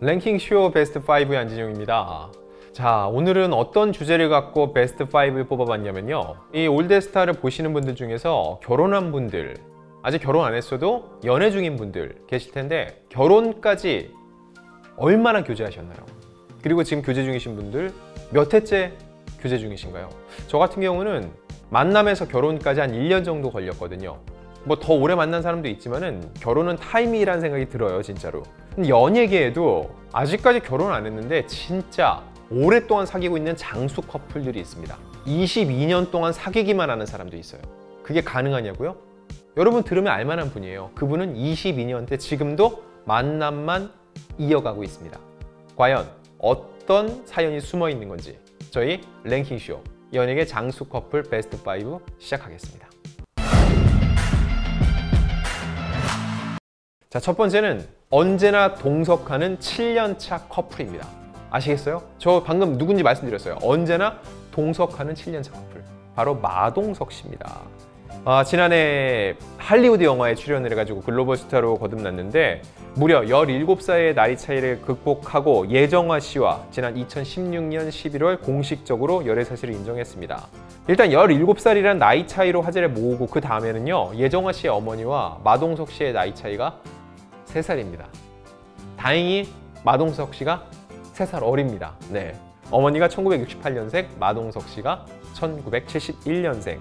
랭킹 쇼 베스트 5의 안진용입니다. 자, 오늘은 어떤 주제를 갖고 베스트 5를 뽑아봤냐면요. 이 올데스타를 보시는 분들 중에서 결혼한 분들, 아직 결혼 안 했어도 연애 중인 분들 계실 텐데 결혼까지 얼마나 교제하셨나요? 그리고 지금 교제 중이신 분들 몇 해째 교제 중이신가요? 저 같은 경우는 만남에서 결혼까지 한 1년 정도 걸렸거든요. 뭐 더 오래 만난 사람도 있지만은 결혼은 타이밍이라는 생각이 들어요, 진짜로. 연예계에도 아직까지 결혼 안 했는데 진짜 오랫동안 사귀고 있는 장수 커플들이 있습니다. 22년 동안 사귀기만 하는 사람도 있어요. 그게 가능하냐고요? 여러분 들으면 알만한 분이에요. 그분은 22년 때 지금도 만남만 이어가고 있습니다. 과연 어떤 사연이 숨어 있는 건지 저희 랭킹쇼 연예계 장수 커플 베스트 5 시작하겠습니다. 자, 첫 번째는 언제나 동석하는 7년차 커플입니다. 아시겠어요? 저 방금 누군지 말씀드렸어요. 언제나 동석하는 7년차 커플. 바로 마동석 씨입니다. 아, 지난해 할리우드 영화에 출연을 해가지고 글로벌 스타로 거듭났는데 무려 17살의 나이 차이를 극복하고 예정화 씨와 지난 2016년 11월 공식적으로 열애 사실을 인정했습니다. 일단 17살이란 나이 차이로 화제를 모으고 그 다음에는요 예정화 씨의 어머니와 마동석 씨의 나이 차이가 3살입니다. 다행히 마동석 씨가 3살 어립니다. 네. 어머니가 1968년생, 마동석 씨가 1971년생.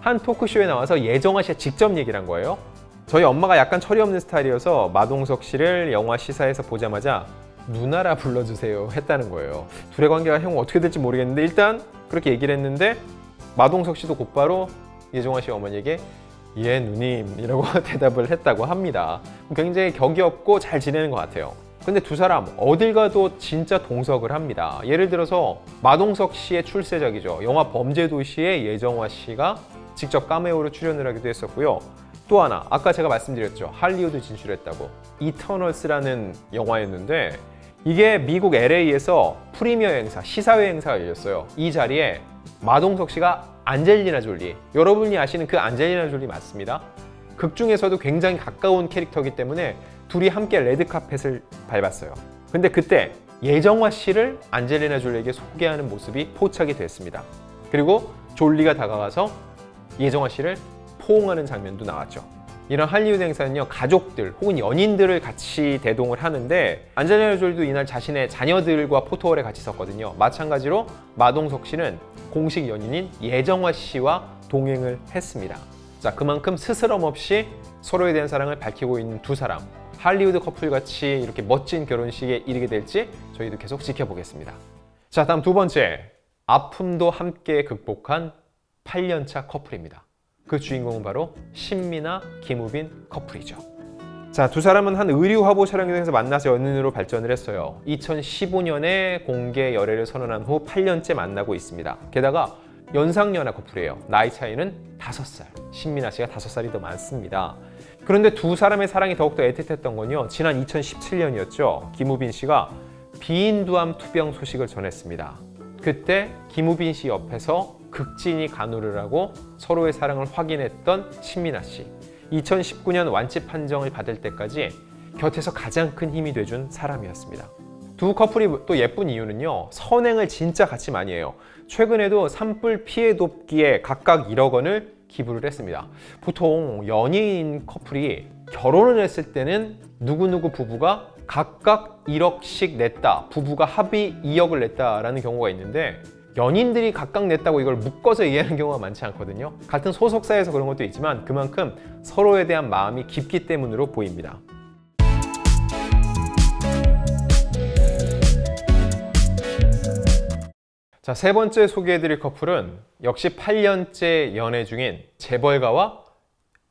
한 토크쇼에 나와서 예정화 씨가 직접 얘기를 한 거예요. 저희 엄마가 약간 철이 없는 스타일이어서 마동석 씨를 영화 시사에서 보자마자 누나라 불러주세요 했다는 거예요. 둘의 관계가 형 어떻게 될지 모르겠는데 일단 그렇게 얘기를 했는데 마동석 씨도 곧바로 예정화 씨 어머니에게 예 누님 이라고 대답을 했다고 합니다. 굉장히 격이 없고 잘 지내는 것 같아요. 근데 두 사람 어딜 가도 진짜 동석을 합니다. 예를 들어서 마동석 씨의 출세작이죠. 영화 범죄도시에 예정화 씨가 직접 카메오로 출연을 하기도 했었고요. 또 하나 아까 제가 말씀드렸죠. 할리우드 진출했다고 이터널스라는 영화였는데 이게 미국 LA에서 프리미어 행사, 시사회 행사가 열렸어요. 이 자리에 마동석 씨가 안젤리나 졸리 여러분이 아시는 그 안젤리나 졸리 맞습니다. 극 중에서도 굉장히 가까운 캐릭터이기 때문에 둘이 함께 레드카펫을 밟았어요. 근데 그때 예정화 씨를 안젤리나 졸리에게 소개하는 모습이 포착이 됐습니다. 그리고 졸리가 다가가서 예정화 씨를 포옹하는 장면도 나왔죠. 이런 할리우드 행사는요 가족들 혹은 연인들을 같이 대동을 하는데 안젤리나 졸리도 이날 자신의 자녀들과 포토월에 같이 섰거든요. 마찬가지로 마동석 씨는 공식 연인인 예정화 씨와 동행을 했습니다. 자 그만큼 스스럼 없이 서로에 대한 사랑을 밝히고 있는 두 사람 할리우드 커플같이 이렇게 멋진 결혼식에 이르게 될지 저희도 계속 지켜보겠습니다. 자 다음 두 번째 아픔도 함께 극복한 8년차 커플입니다. 그 주인공은 바로 신미나 김우빈 커플이죠. 자, 두 사람은 한 의류 화보 촬영장에서 만나서 연인으로 발전을 했어요. 2015년에 공개 열애를 선언한 후 8년째 만나고 있습니다. 게다가 연상연하 커플이에요. 나이 차이는 5살. 신미나 씨가 5살이 더 많습니다. 그런데 두 사람의 사랑이 더욱더 애틋했던 건요. 지난 2017년이었죠. 김우빈 씨가 비인두암 투병 소식을 전했습니다. 그때 김우빈 씨 옆에서 극진히 간호를 하고 서로의 사랑을 확인했던 신민아 씨. 2019년 완치 판정을 받을 때까지 곁에서 가장 큰 힘이 돼준 사람이었습니다. 두 커플이 또 예쁜 이유는요. 선행을 진짜 같이 많이 해요. 최근에도 산불 피해 돕기에 각각 1억 원을 기부를 했습니다. 보통 연예인 커플이 결혼을 했을 때는 누구누구 부부가 각각 1억씩 냈다. 부부가 합의 2억을 냈다라는 경우가 있는데 연인들이 각각 냈다고 이걸 묶어서 이해하는 경우가 많지 않거든요. 같은 소속사에서 그런 것도 있지만 그만큼 서로에 대한 마음이 깊기 때문으로 보입니다. 자, 세 번째 소개해드릴 커플은 역시 8년째 연애 중인 재벌가와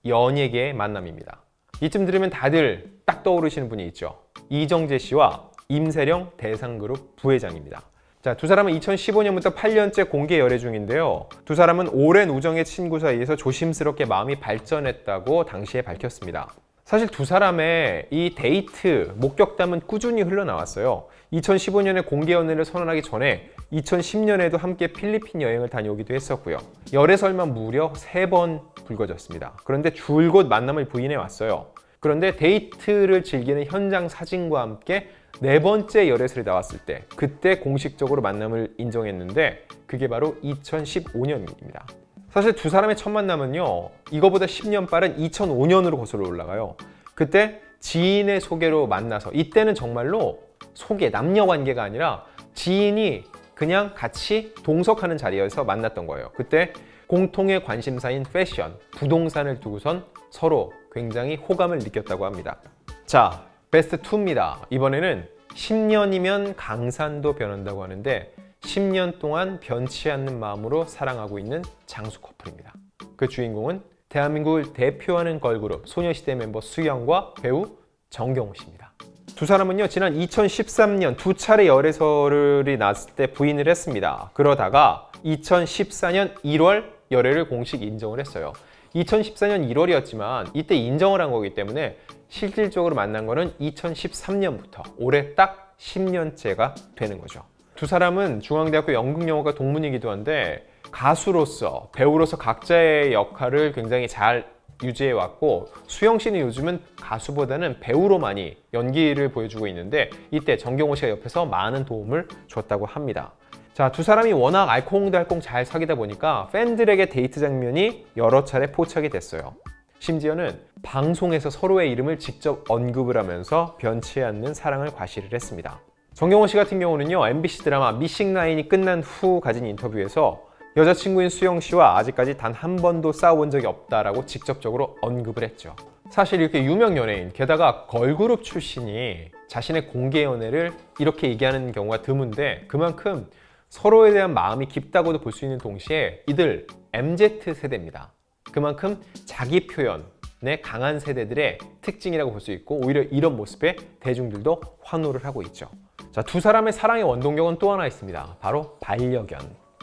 연예계의 만남입니다. 이쯤 들으면 다들 딱 떠오르시는 분이 있죠. 이정재 씨와 임세령 대상그룹 부회장입니다. 자, 두 사람은 2015년부터 8년째 공개 열애 중인데요. 두 사람은 오랜 우정의 친구 사이에서 조심스럽게 마음이 발전했다고 당시에 밝혔습니다. 사실 두 사람의 이 데이트 목격담은 꾸준히 흘러나왔어요. 2015년에 공개 연애를 선언하기 전에 2010년에도 함께 필리핀 여행을 다녀오기도 했었고요. 열애설만 무려 세 번 불거졌습니다. 그런데 줄곧 만남을 부인해 왔어요. 그런데 데이트를 즐기는 현장 사진과 함께 네 번째 열애설이 나왔을 때 그때 공식적으로 만남을 인정했는데 그게 바로 2015년입니다. 사실 두 사람의 첫 만남은요 이거보다 10년 빠른 2005년으로 거슬러 올라가요. 그때 지인의 소개로 만나서 이때는 정말로 소개, 남녀 관계가 아니라 지인이 그냥 같이 동석하는 자리에서 만났던 거예요. 그때 공통의 관심사인 패션, 부동산을 두고선 서로 굉장히 호감을 느꼈다고 합니다. 자, 베스트 2입니다. 이번에는 10년이면 강산도 변한다고 하는데 10년 동안 변치 않는 마음으로 사랑하고 있는 장수 커플입니다. 그 주인공은 대한민국을 대표하는 걸그룹 소녀시대 멤버 수영과 배우 정경호 씨입니다. 두 사람은요 지난 2013년 두 차례 열애설이 났을 때 부인을 했습니다. 그러다가 2014년 1월 열애를 공식 인정을 했어요. 2014년 1월이었지만 이때 인정을 한 거기 때문에 실질적으로 만난 거는 2013년부터 올해 딱 10년째가 되는 거죠. 두 사람은 중앙대학교 연극영화과 동문이기도 한데 가수로서 배우로서 각자의 역할을 굉장히 잘 유지해 왔고 수영 씨는 요즘은 가수보다는 배우로 많이 연기를 보여주고 있는데 이때 정경호 씨가 옆에서 많은 도움을 줬다고 합니다. 자, 두 사람이 워낙 알콩달콩 잘 사귀다 보니까 팬들에게 데이트 장면이 여러 차례 포착이 됐어요. 심지어는 방송에서 서로의 이름을 직접 언급을 하면서 변치 않는 사랑을 과시를 했습니다. 정경호 씨 같은 경우는요, MBC 드라마 미싱라인이 끝난 후 가진 인터뷰에서 여자친구인 수영 씨와 아직까지 단 한 번도 싸워본 적이 없다라고 직접적으로 언급을 했죠. 사실 이렇게 유명 연예인, 게다가 걸그룹 출신이 자신의 공개 연애를 이렇게 얘기하는 경우가 드문데 그만큼 서로에 대한 마음이 깊다고도 볼 수 있는 동시에 이들 MZ세대입니다. 그만큼 자기 표현에 강한 세대들의 특징이라고 볼 수 있고 오히려 이런 모습에 대중들도 환호를 하고 있죠. 자, 두 사람의 사랑의 원동력은 또 하나 있습니다. 바로 반려견.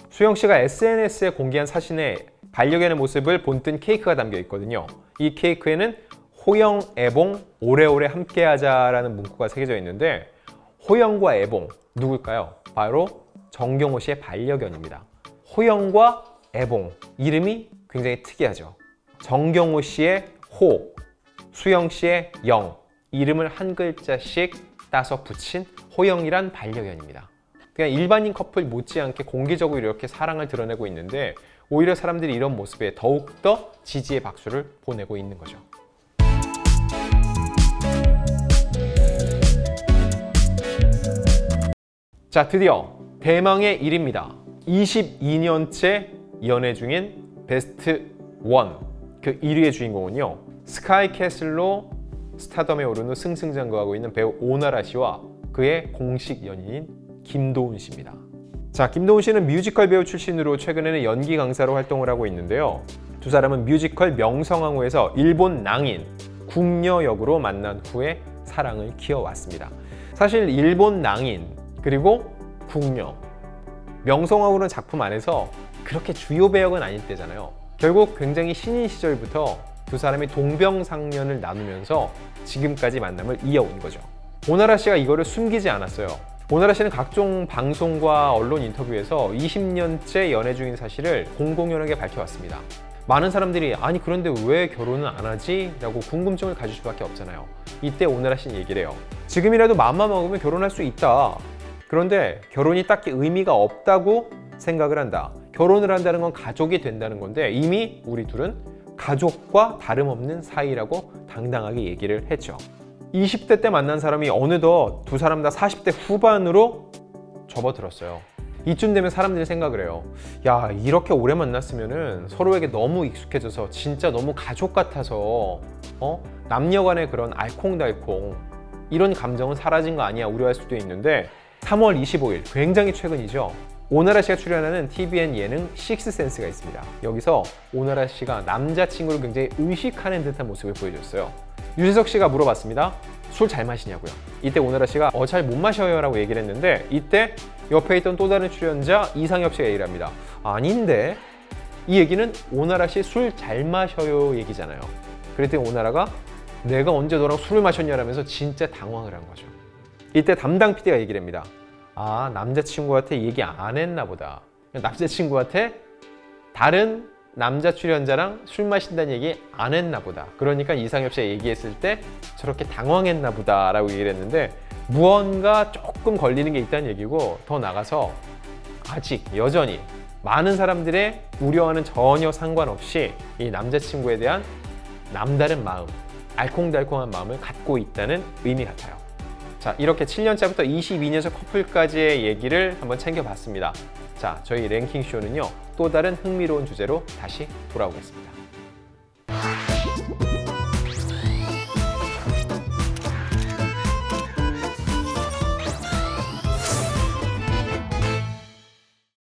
수영 씨가 SNS에 공개한 사진에 반려견의 모습을 본뜬 케이크가 담겨 있거든요. 이 케이크에는 호영, 애봉, 오래오래 함께하자라는 문구가 새겨져 있는데 호영과 애봉 누굴까요? 바로 정경호 씨의 반려견입니다. 호영과 애봉 이름이 굉장히 특이하죠. 정경호 씨의 호, 수영 씨의 영 이름을 한 글자씩 따서 붙인 호영이란 반려견입니다. 그냥 일반인 커플 못지않게 공개적으로 이렇게 사랑을 드러내고 있는데 오히려 사람들이 이런 모습에 더욱더 지지의 박수를 보내고 있는 거죠. 자, 드디어 대망의 일입니다. 22년째 연애 중인 베스트 1, 그 1위의 주인공은요. 스카이캐슬로 스타덤에 오른 후 승승장구하고 있는 배우 오나라 씨와 그의 공식 연인인 김도훈 씨입니다. 자, 김도훈 씨는 뮤지컬 배우 출신으로 최근에는 연기 강사로 활동을 하고 있는데요. 두 사람은 뮤지컬 명성황후에서 일본 낭인 궁녀 역으로 만난 후에 사랑을 키워왔습니다. 사실 일본 낭인 그리고 궁녀 명성황후라는 작품 안에서 그렇게 주요 배역은 아닐 때잖아요. 결국 굉장히 신인 시절부터 두 사람이 동병상련을 나누면서 지금까지 만남을 이어온 거죠. 오나라 씨가 이거를 숨기지 않았어요. 오나라 씨는 각종 방송과 언론 인터뷰에서 20년째 연애 중인 사실을 공공연하게 밝혀왔습니다. 많은 사람들이 아니 그런데 왜 결혼은 안 하지? 라고 궁금증을 가질 수밖에 없잖아요. 이때 오나라 씨는 얘기를 해요. 지금이라도 마음만 먹으면 결혼할 수 있다. 그런데 결혼이 딱히 의미가 없다고 생각을 한다. 결혼을 한다는 건 가족이 된다는 건데 이미 우리 둘은 가족과 다름없는 사이라고 당당하게 얘기를 했죠. 20대 때 만난 사람이 어느덧 두 사람 다 40대 후반으로 접어들었어요. 이쯤 되면 사람들이 생각을 해요. 야, 이렇게 오래 만났으면 서로에게 너무 익숙해져서 진짜 너무 가족 같아서 어? 남녀 간의 그런 알콩달콩 이런 감정은 사라진 거 아니야 우려할 수도 있는데 3월 25일 굉장히 최근이죠. 오나라 씨가 출연하는 TVN 예능 식스센스가 있습니다. 여기서 오나라 씨가 남자친구를 굉장히 의식하는 듯한 모습을 보여줬어요. 유재석 씨가 물어봤습니다. 술 잘 마시냐고요. 이때 오나라 씨가 어, 잘 못 마셔요 라고 얘기를 했는데 이때 옆에 있던 또 다른 출연자 이상엽 씨가 얘기를 합니다. 아닌데 이 얘기는 오나라 씨 술 잘 마셔요 얘기잖아요. 그랬더니 오나라가 내가 언제 너랑 술을 마셨냐라면서 진짜 당황을 한 거죠. 이때 담당 PD가 얘기를 합니다. 아 남자친구한테 얘기 안 했나 보다 남자친구한테 다른 남자 출연자랑 술 마신다는 얘기 안 했나 보다 그러니까 이상엽 씨가 얘기했을 때 저렇게 당황했나 보다 라고 얘기를 했는데 무언가 조금 걸리는 게 있다는 얘기고 더 나가서 아직 여전히 많은 사람들의 우려와는 전혀 상관없이 이 남자친구에 대한 남다른 마음, 알콩달콩한 마음을 갖고 있다는 의미 같아요. 자, 이렇게 7년차부터 22년차 커플까지의 얘기를 한번 챙겨봤습니다. 자, 저희 랭킹쇼는요, 또 다른 흥미로운 주제로 다시 돌아오겠습니다.